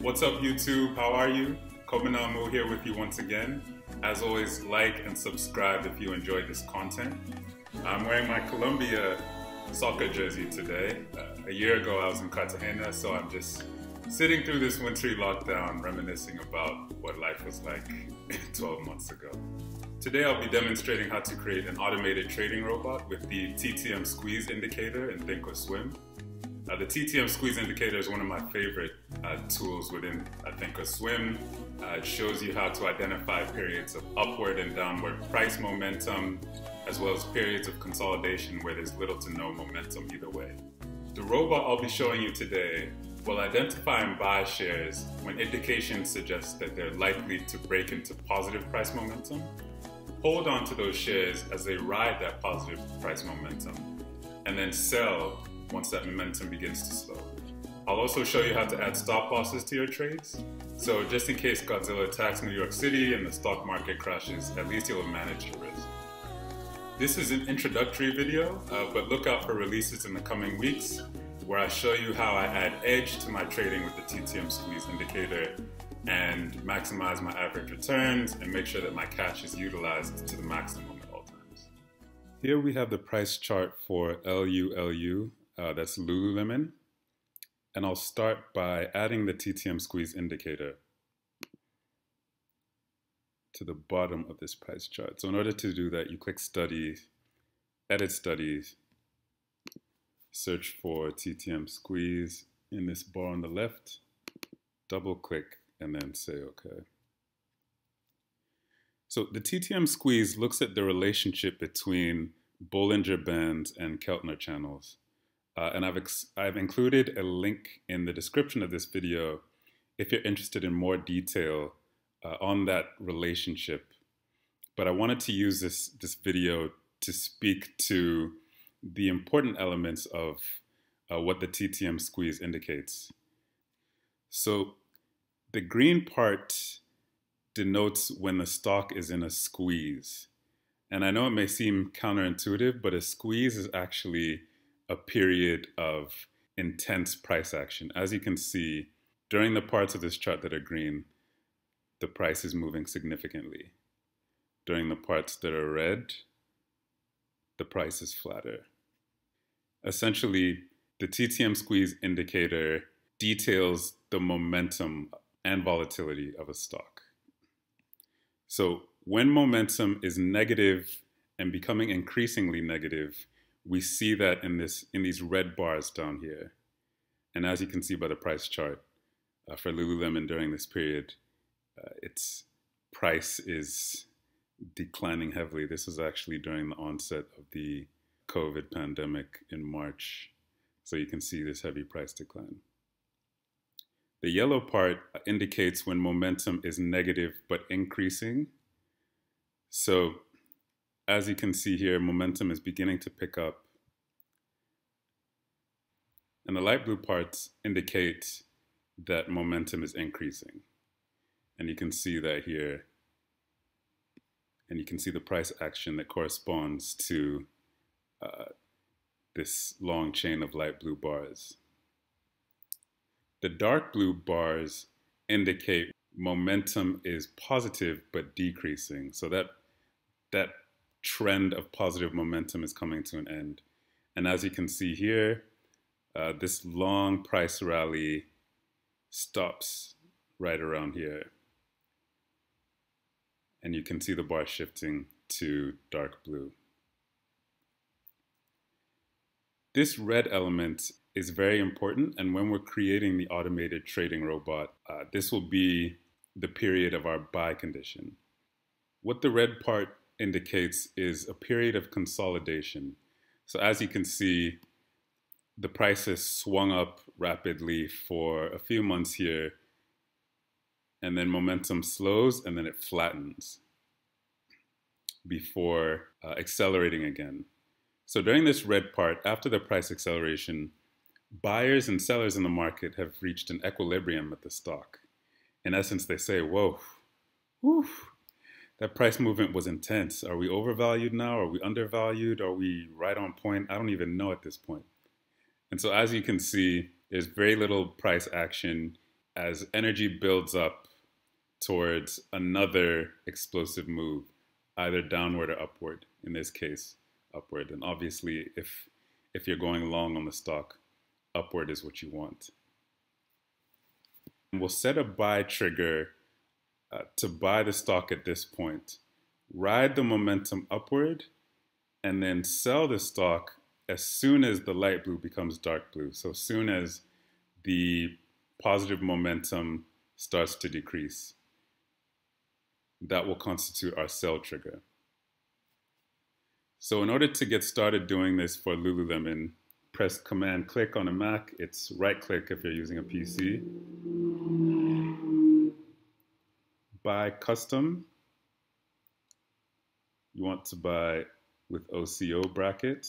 What's up, YouTube? How are you? Kobina Amoo here with you once again. As always, like and subscribe if you enjoyed this content. I'm wearing my Colombia soccer jersey today. Uh, a year ago, I was in Cartagena, so I'm just sitting through this wintry lockdown, reminiscing about what life was like 12 months ago. Today, I'll be demonstrating how to create an automated trading robot with the TTM squeeze indicator in Thinkorswim. Uh, the TTM squeeze indicator is one of my favorite uh, tools within uh, Thinkorswim. Uh, it shows you how to identify periods of upward and downward price momentum, as well as periods of consolidation where there's little to no momentum either way. The robot I'll be showing you today will identify and buy shares when indications suggest that they're likely to break into positive price momentum. Hold on to those shares as they ride that positive price momentum, and then sell once that momentum begins to slow. I'll also show you how to add stop losses to your trades. So just in case Godzilla attacks New York City and the stock market crashes, at least you'll manage your risk. This is an introductory video, uh, but look out for releases in the coming weeks where I show you how I add edge to my trading with the TTM squeeze indicator and maximize my average returns and make sure that my cash is utilized to the maximum at all times. Here we have the price chart for LULU, uh, that's Lululemon. And I'll start by adding the TTM squeeze indicator to the bottom of this price chart. So in order to do that, you click Studies, Edit Studies, search for TTM squeeze in this bar on the left, double click, and then say OK. So the TTM squeeze looks at the relationship between Bollinger Bands and Keltner channels. Uh, and I've, I've included a link in the description of this video if you're interested in more detail uh, on that relationship. But I wanted to use this, this video to speak to the important elements of uh, what the TTM squeeze indicates. So the green part denotes when the stock is in a squeeze. And I know it may seem counterintuitive, but a squeeze is actually a period of intense price action. As you can see, during the parts of this chart that are green, the price is moving significantly. During the parts that are red, the price is flatter. Essentially, the TTM squeeze indicator details the momentum and volatility of a stock. So when momentum is negative and becoming increasingly negative, we see that in this in these red bars down here. And as you can see by the price chart uh, for Lululemon during this period, uh, its price is declining heavily. This was actually during the onset of the COVID pandemic in March. So you can see this heavy price decline. The yellow part indicates when momentum is negative but increasing. So as you can see here, momentum is beginning to pick up. And the light blue parts indicate that momentum is increasing. And you can see that here. And you can see the price action that corresponds to uh, this long chain of light blue bars. The dark blue bars indicate momentum is positive but decreasing. So that that trend of positive momentum is coming to an end. And as you can see here, uh, this long price rally stops right around here. And you can see the bar shifting to dark blue. This red element is very important. And when we're creating the automated trading robot, uh, this will be the period of our buy condition. What the red part indicates is a period of consolidation. So as you can see, the price has swung up rapidly for a few months here, and then momentum slows and then it flattens before uh, accelerating again. So during this red part, after the price acceleration, buyers and sellers in the market have reached an equilibrium at the stock. In essence, they say, whoa, whew, that price movement was intense. Are we overvalued now? Are we undervalued? Are we right on point? I don't even know at this point. And so as you can see, there's very little price action as energy builds up towards another explosive move, either downward or upward, in this case, upward. And obviously, if, if you're going long on the stock, upward is what you want. And we'll set a buy trigger to buy the stock at this point, ride the momentum upward, and then sell the stock as soon as the light blue becomes dark blue. So soon as the positive momentum starts to decrease, that will constitute our sell trigger. So in order to get started doing this for Lululemon, press Command click on a Mac. It's right click if you're using a PC. Buy custom. You want to buy with OCO bracket.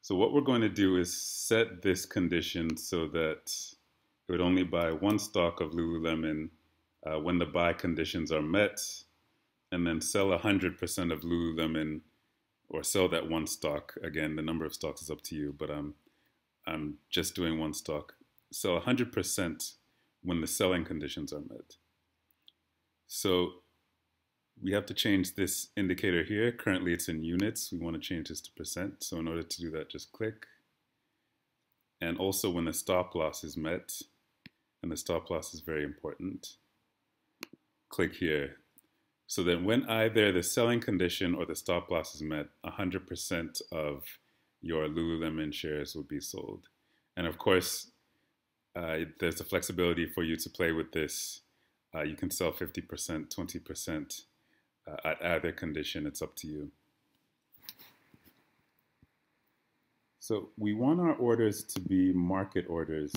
So what we're going to do is set this condition so that it would only buy one stock of Lululemon uh, when the buy conditions are met, and then sell 100% of Lululemon or sell that one stock. Again, the number of stocks is up to you, but I'm, I'm just doing one stock. Sell 100% when the selling conditions are met. So we have to change this indicator here. Currently it's in units. We want to change this to percent. So in order to do that, just click. And also when the stop loss is met, and the stop loss is very important, click here. So then when either the selling condition or the stop loss is met, 100% of your Lululemon shares will be sold. And of course, uh, there's the flexibility for you to play with this. Uh, you can sell 50%, 20% uh, at either condition. It's up to you. So we want our orders to be market orders.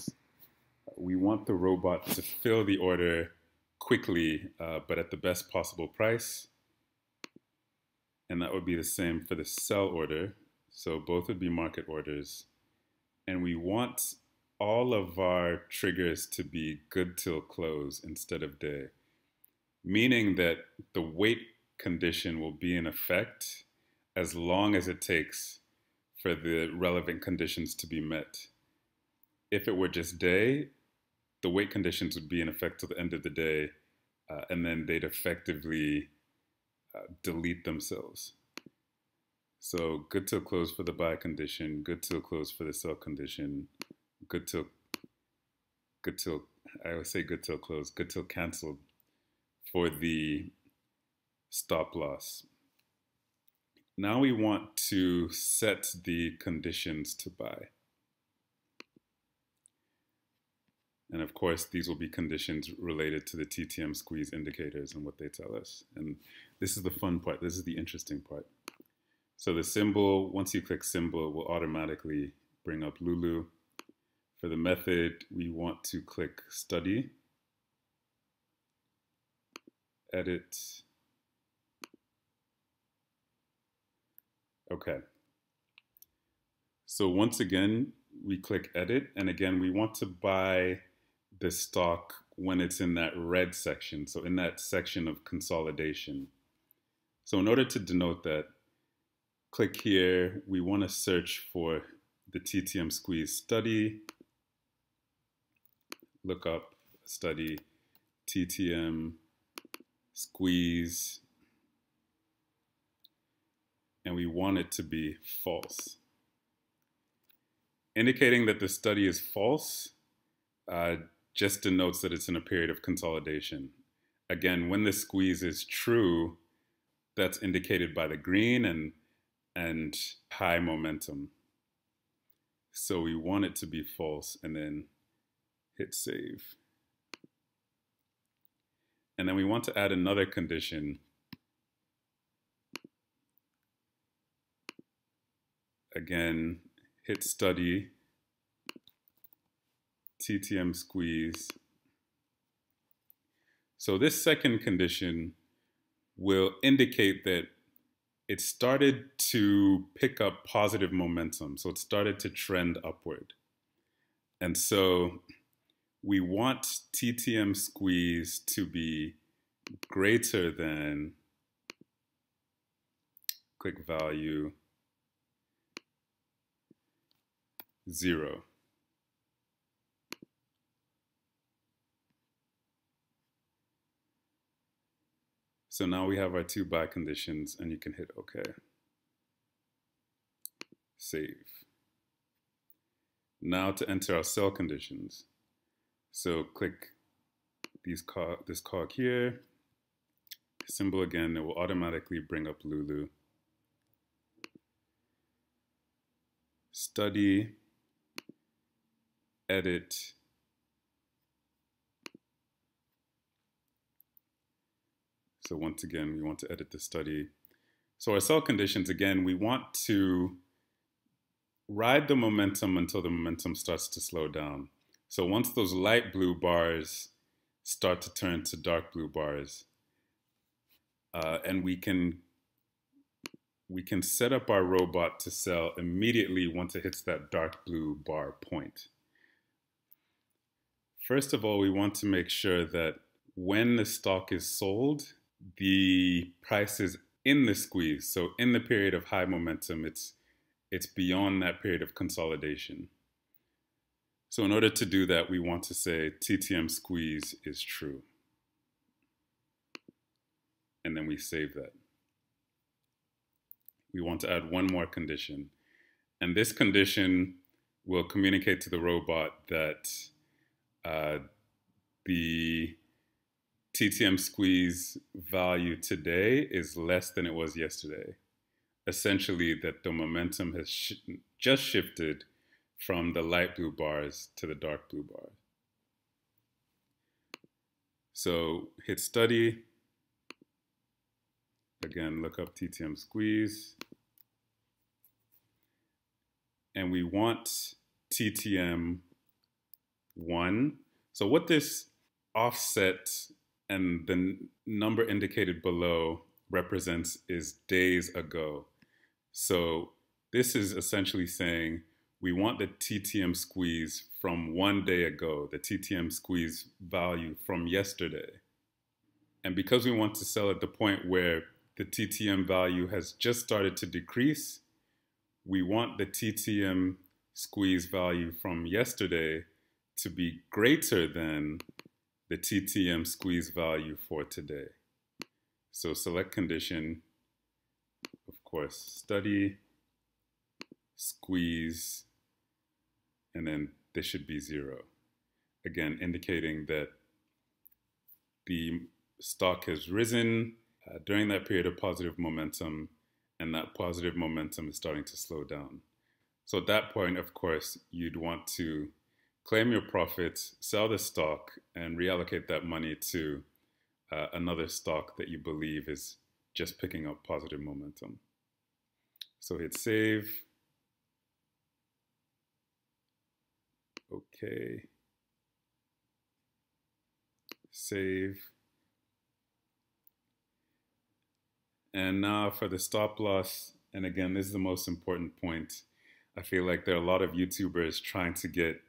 We want the robot to fill the order quickly, uh, but at the best possible price. And that would be the same for the sell order. So both would be market orders. And we want all of our triggers to be good till close instead of day, meaning that the wait condition will be in effect as long as it takes for the relevant conditions to be met. If it were just day, the wait conditions would be in effect till the end of the day, uh, and then they'd effectively uh, delete themselves. So good till close for the buy condition, good till close for the sell condition, good till, good till, I would say good till close, good till canceled for the stop loss. Now we want to set the conditions to buy. And of course, these will be conditions related to the TTM squeeze indicators and what they tell us. And this is the fun part. This is the interesting part. So the symbol, once you click symbol, will automatically bring up Lulu. For the method, we want to click study, edit, Okay. So once again, we click edit. And again, we want to buy the stock when it's in that red section. So in that section of consolidation. So in order to denote that, click here. We want to search for the TTM squeeze study. Look up study TTM squeeze and we want it to be false. Indicating that the study is false uh, just denotes that it's in a period of consolidation. Again, when the squeeze is true, that's indicated by the green and, and high momentum. So we want it to be false and then hit save. And then we want to add another condition again, hit study, TTM squeeze. So this second condition will indicate that it started to pick up positive momentum. So it started to trend upward. And so we want TTM squeeze to be greater than click value zero. So now we have our two buy conditions and you can hit OK. Save. Now to enter our sell conditions. So click these cog, this cog here, symbol again, it will automatically bring up Lulu. Study, edit, So once again, we want to edit the study. So our sell conditions, again, we want to ride the momentum until the momentum starts to slow down. So once those light blue bars start to turn to dark blue bars, uh, and we can we can set up our robot to sell immediately once it hits that dark blue bar point. First of all, we want to make sure that when the stock is sold, the price is in the squeeze. So in the period of high momentum, it's it's beyond that period of consolidation. So in order to do that, we want to say TTM squeeze is true. And then we save that. We want to add one more condition. And this condition will communicate to the robot that uh, the TTM squeeze value today is less than it was yesterday. Essentially, that the momentum has sh just shifted from the light blue bars to the dark blue bars. So hit study. Again, look up TTM squeeze. And we want TTM 1. So what this offset and the number indicated below represents is days ago. So this is essentially saying we want the TTM squeeze from one day ago, the TTM squeeze value from yesterday. And because we want to sell at the point where the TTM value has just started to decrease, we want the TTM squeeze value from yesterday to be greater than the TTM squeeze value for today. So select condition, of course, study, squeeze, and then this should be zero. Again, indicating that the stock has risen uh, during that period of positive momentum, and that positive momentum is starting to slow down. So at that point, of course, you'd want to claim your profits, sell the stock, and reallocate that money to uh, another stock that you believe is just picking up positive momentum. So hit save. Okay. Save. And now for the stop loss, and again, this is the most important point. I feel like there are a lot of YouTubers trying to get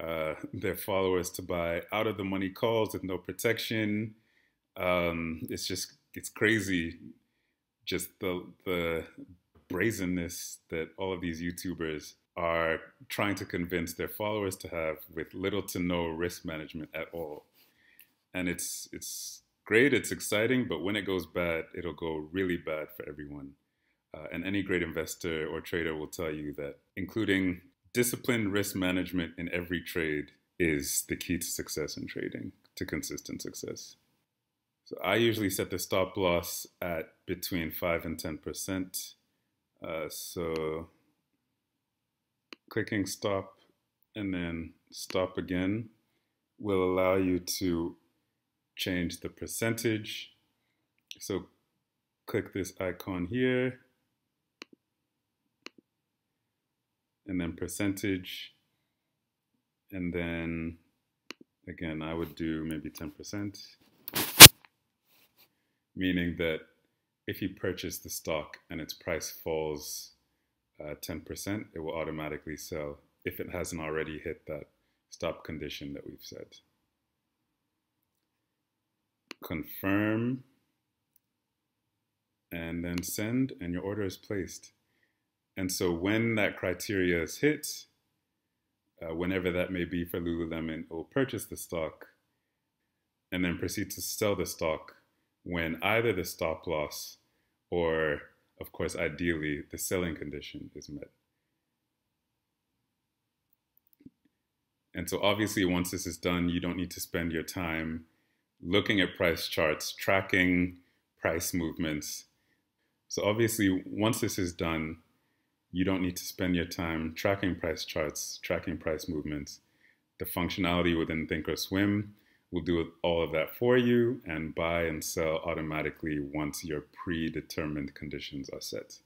uh, their followers to buy out of the money calls with no protection. Um, it's just it's crazy, just the the brazenness that all of these YouTubers are trying to convince their followers to have with little to no risk management at all. And it's it's great, it's exciting, but when it goes bad, it'll go really bad for everyone. Uh, and any great investor or trader will tell you that, including disciplined risk management in every trade is the key to success in trading, to consistent success. So I usually set the stop loss at between 5 and 10%. Uh, so clicking stop and then stop again will allow you to change the percentage. So click this icon here and then percentage. And then again, I would do maybe 10%, meaning that if you purchase the stock and its price falls 10%, uh, it will automatically sell if it hasn't already hit that stop condition that we've set. Confirm and then send and your order is placed. And so when that criteria is hit, uh, whenever that may be for Lululemon, will purchase the stock and then proceed to sell the stock when either the stop loss or, of course, ideally, the selling condition is met. And so obviously, once this is done, you don't need to spend your time looking at price charts, tracking price movements. So obviously, once this is done, you don't need to spend your time tracking price charts, tracking price movements. The functionality within Thinkorswim will do all of that for you and buy and sell automatically once your predetermined conditions are set.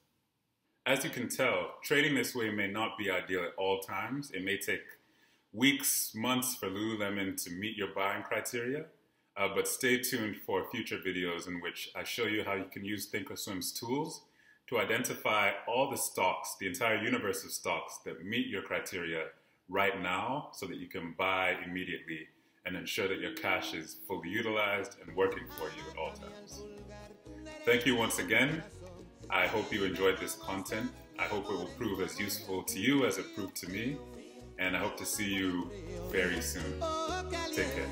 As you can tell, trading this way may not be ideal at all times. It may take weeks, months for Lululemon to meet your buying criteria. Uh, but stay tuned for future videos in which I show you how you can use Thinkorswim's tools to identify all the stocks, the entire universe of stocks that meet your criteria right now so that you can buy immediately and ensure that your cash is fully utilized and working for you at all times. Thank you once again. I hope you enjoyed this content. I hope it will prove as useful to you as it proved to me and I hope to see you very soon. Take care.